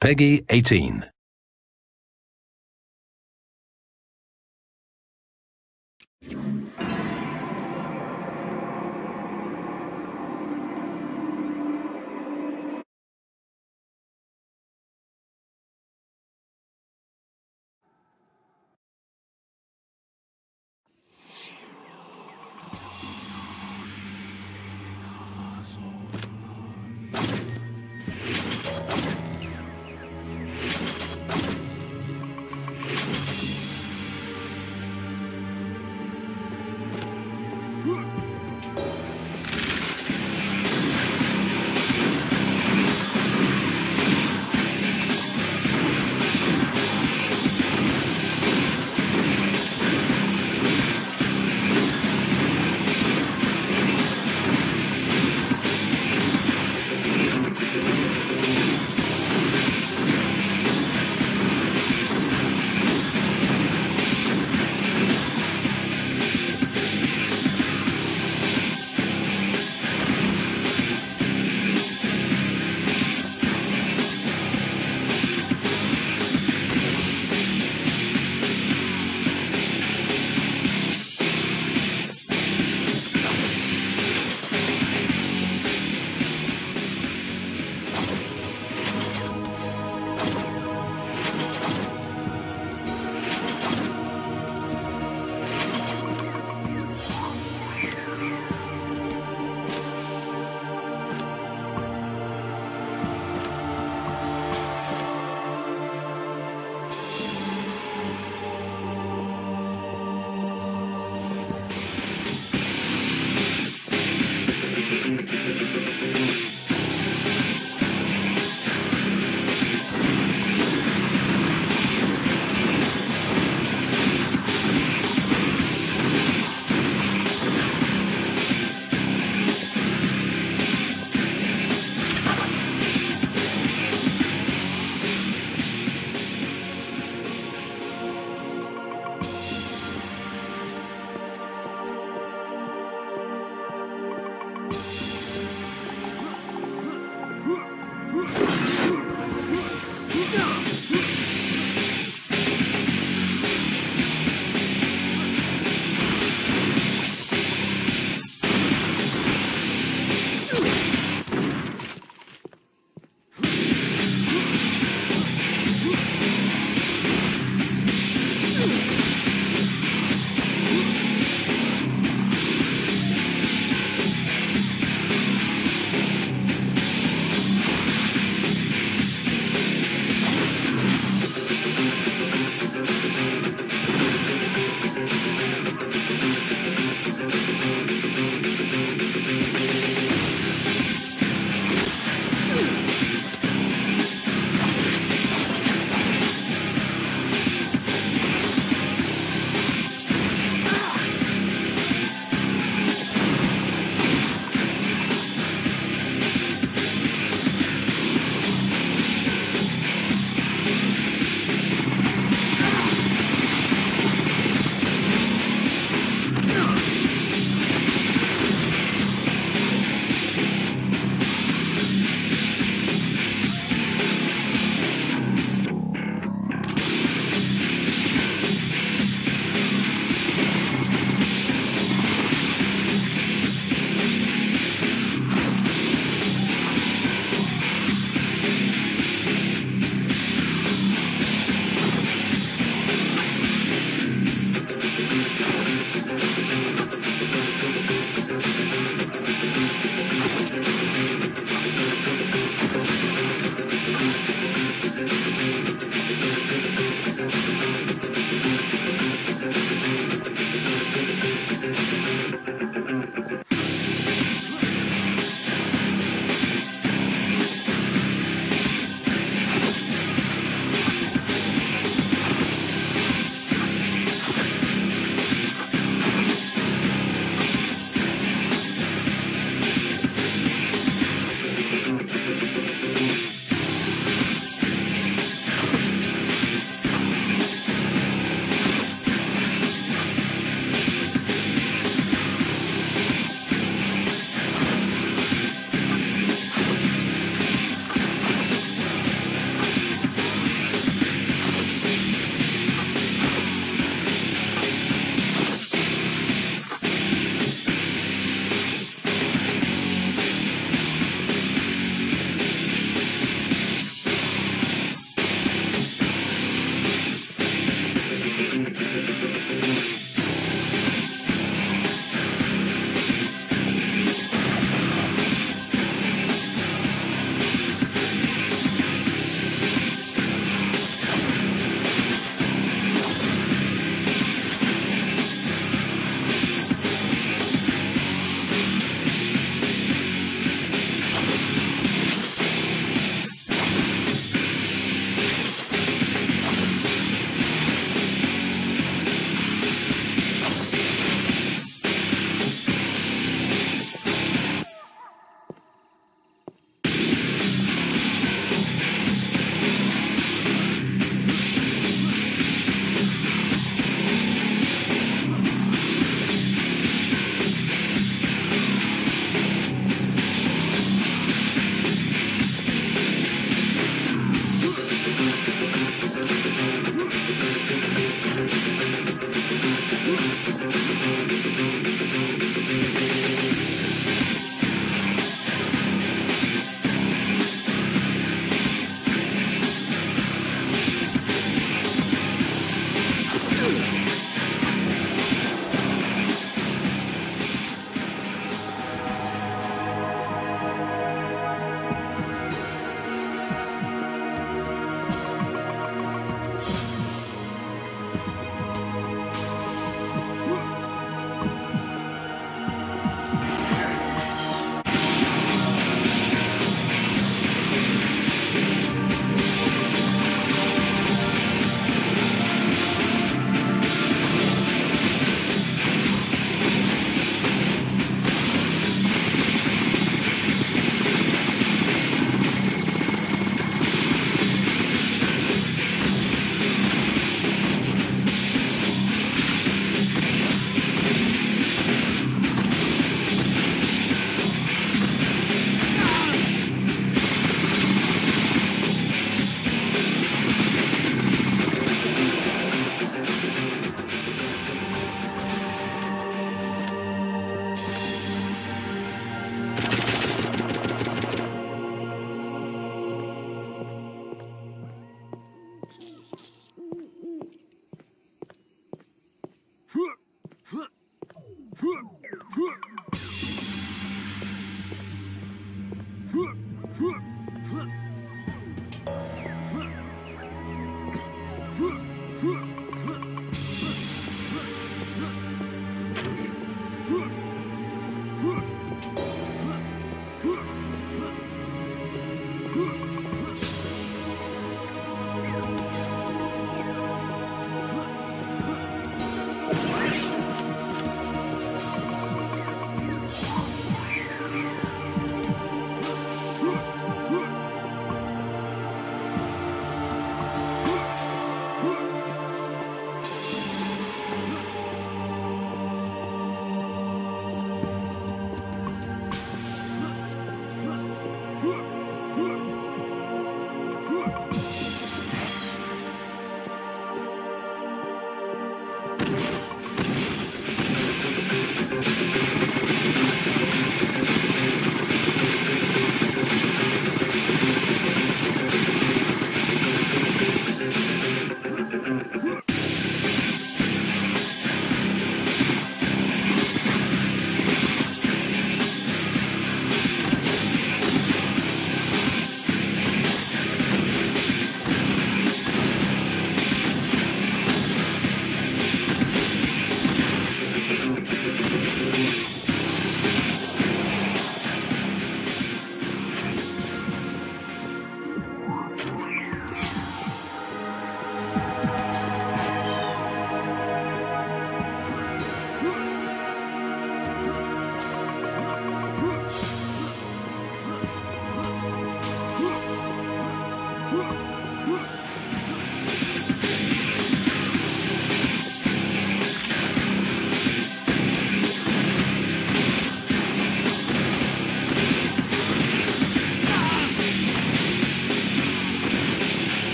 Peggy 18.